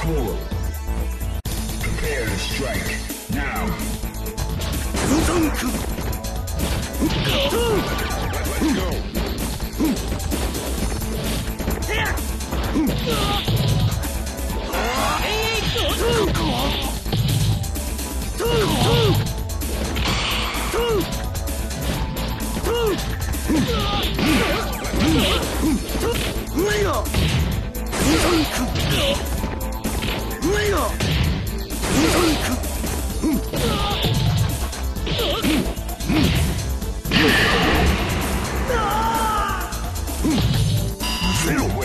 Prepare to strike. Now. Let's go. Here. Later! ゼロ